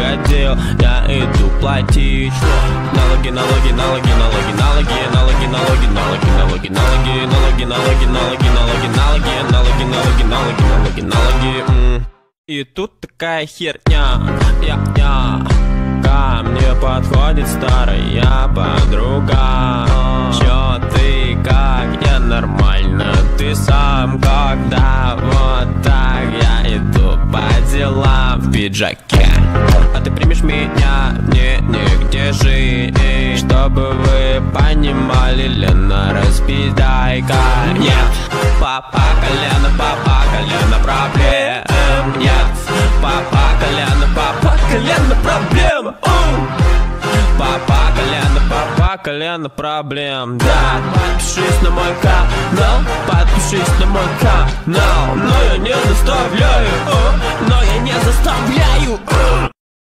угодил Я иду платить Налоги, налоги, налоги, налоги, налоги Налоги, налоги, налоги, налоги, налоги Налоги, налоги, налоги, налоги, налоги Налоги, налоги, налоги, налоги, налоги И тут такая херня Я, я Ко мне подходит старая подруга по делам в пиджаке. А ты примешь меня, не, нигде жить. Чтобы вы понимали, Лена, распидайка Нет, папа колено, папа колено проблем. Нет, папа колено, папа колено проблем. Папа колено, папа колено проблем. Да, подпишись на мой канал Подпишись на мой канал you.